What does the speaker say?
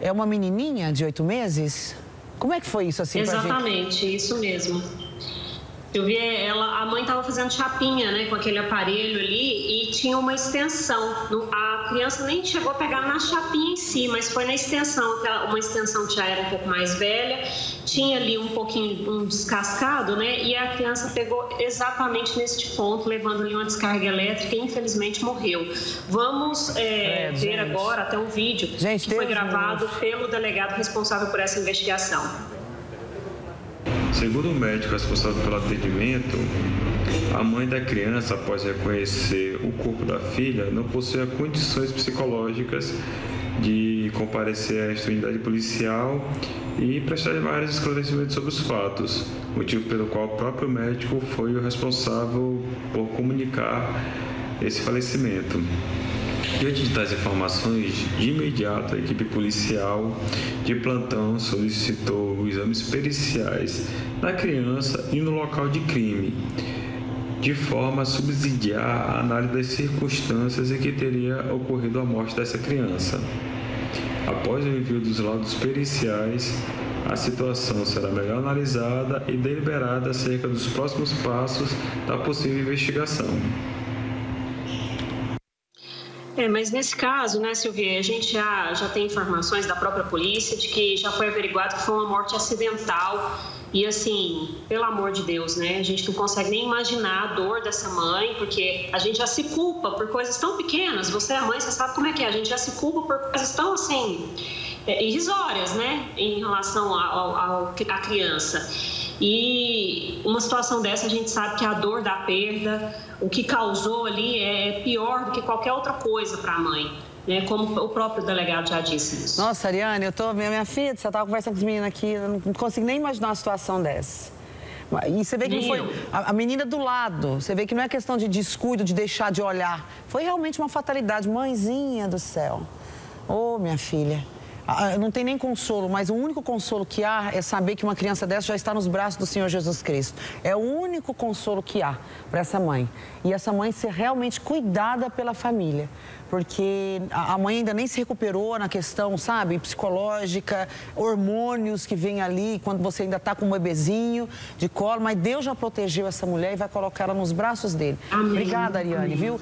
É uma menininha de oito meses? Como é que foi isso assim? Exatamente, isso mesmo. Eu vi ela, a mãe estava fazendo chapinha, né, com aquele aparelho ali e tinha uma extensão. A criança nem chegou a pegar na chapinha em si, mas foi na extensão, uma extensão que já era um pouco mais velha, tinha ali um pouquinho um descascado, né, e a criança pegou exatamente neste ponto, levando ali uma descarga elétrica e infelizmente morreu. Vamos é, é, ver agora até um vídeo gente, que foi gravado pelo delegado responsável por essa investigação. Segundo o médico responsável pelo atendimento, a mãe da criança, após reconhecer o corpo da filha, não possuía condições psicológicas de comparecer à unidade policial e prestar vários esclarecimentos sobre os fatos, motivo pelo qual o próprio médico foi o responsável por comunicar esse falecimento. Diante de tais informações, de imediato a equipe policial de plantão solicitou exames periciais na criança e no local de crime, de forma a subsidiar a análise das circunstâncias em que teria ocorrido a morte dessa criança. Após o envio dos laudos periciais, a situação será melhor analisada e deliberada acerca dos próximos passos da possível investigação. É, mas nesse caso, né, Silvia, a gente já, já tem informações da própria polícia de que já foi averiguado que foi uma morte acidental. E assim, pelo amor de Deus, né? A gente não consegue nem imaginar a dor dessa mãe, porque a gente já se culpa por coisas tão pequenas. Você é mãe, você sabe como é que é. A gente já se culpa por coisas tão assim, é, irrisórias, né? Em relação à criança. E uma situação dessa, a gente sabe que a dor da perda, o que causou ali é pior do que qualquer outra coisa para a mãe. Né, como o próprio delegado já disse isso. Nossa, Ariane, eu tô, minha, minha filha, você estava conversando com os meninos aqui, eu não consigo nem imaginar uma situação dessa. E você vê que não foi a, a, menina do lado, você vê que não é questão de descuido, de deixar de olhar. Foi realmente uma fatalidade, mãezinha do céu. Ô, oh, minha filha. Ah, não tem nem consolo, mas o único consolo que há é saber que uma criança dessa já está nos braços do Senhor Jesus Cristo. É o único consolo que há para essa mãe. E essa mãe ser realmente cuidada pela família. Porque a mãe ainda nem se recuperou na questão, sabe, psicológica, hormônios que vêm ali quando você ainda está com um bebezinho de colo. Mas Deus já protegeu essa mulher e vai colocá-la nos braços dele. Amém. Obrigada, Ariane, Amém. viu?